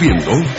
viendo